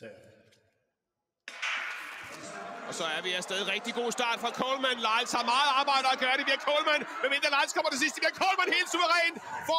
Serve. Og så er vi afsted. Rigtig god start fra Coleman. Lyles har meget arbejde at gøre. Det bliver Coleman. Men mindre Lyles kommer det sidste. Det bliver Coleman helt suveræn. For